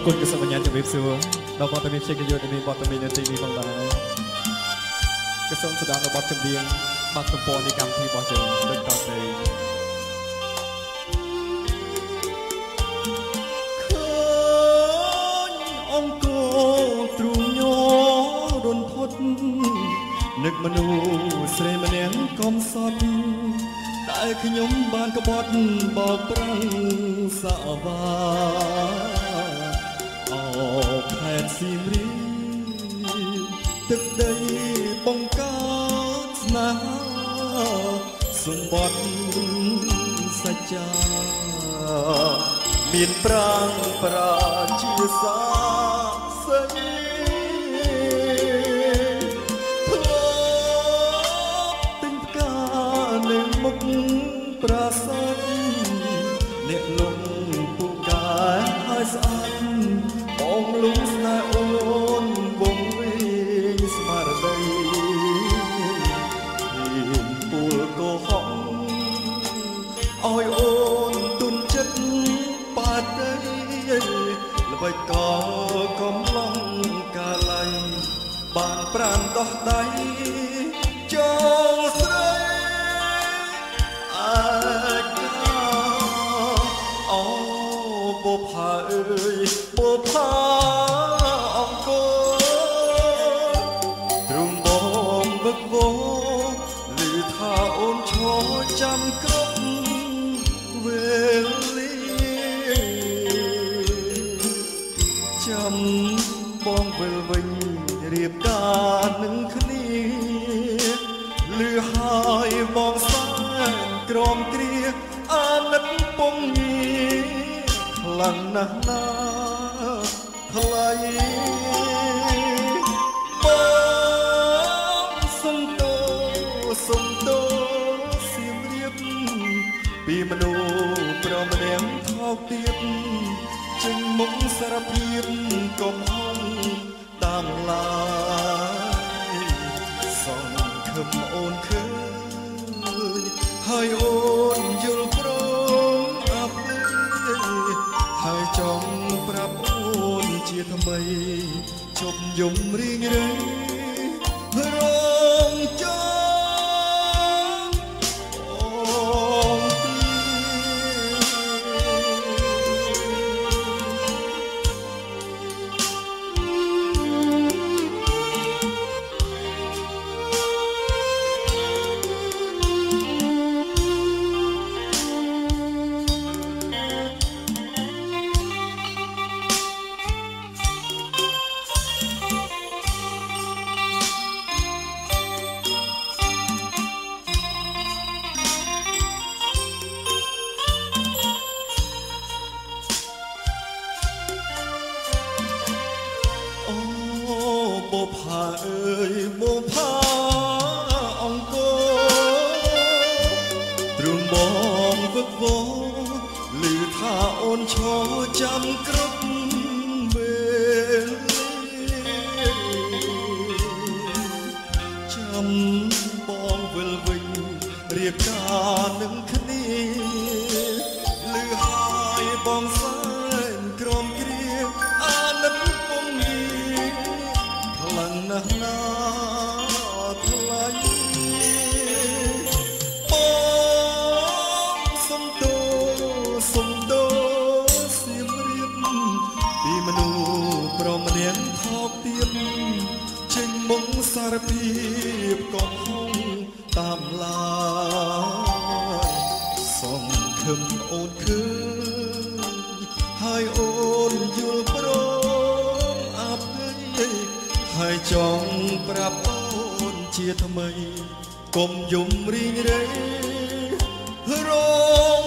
អរគុណកសបញ្ញាជំរាបសួរដល់វត្តមានជាកយុទ្ធមានវត្តមាននៅទីនេះផងដែរកសមស្ដាប់នៅបទចម្រៀងបាត់ទំព័រនៃកម្មវិធីរបស់យើងដូចតទៅឃើញអង្គទ្រូងញរនផុតនឹកមនុស្សស្រីម្នាក់កំសត់តែខ្ញុំបានក្បត់បោកប្រាំងសាវាអោខេត សៀមរាបទឹកដីបង្កើតស្នេហាសម្បត្តិសច្ចាមានប្រាំងប្រាជាសាស្រី ឲ្យអូនទុនចិត្តបាត់ដីល្បិចក៏កំឡងកាលៃបានប្រាំដោះដៃចងស្រីអាចកាអូបុផាអើយបុផាអង្គទ្រុំបងវឹកវរឮថាអូនឈរចាំគ្រប់ បងវិលវិញរៀបការនឹងគ្នាលឺហើយបងសែនក្រមគ្រាអាណិតពងងារខ្លាំងណាស់ណាថ្លៃបងសុំតោសុំតោសៀមរាបពីមនុស្សប្រមនាងថោកទៀតចេញមុខសារភាពកុំហង តាមឡាយសងខឹមអូនឃើញហើយអូនយល់ព្រមអាប់ហើយចង់ប្រាប់អូនជាថ្មីជប់យំរៀងរៃរ បុផាអើយបុផាអង្គទ្រុំបងវឹកវរឮថាអូនឈរចាំគ្រប់វេលាចាំបងវិលវិញរៀបការនឹងគ្នាឮហើយបង ពីមនុស្សប្រមនាងថោកទៀតចេញមុខសារភាពកំហុងតាមឡាយសងខឹមអូនឃើញហើយអូនយល់ព្រមអាប់ហើយចង់ប្រាប់អូនជាថ្មីកុំយំរីងរៃរង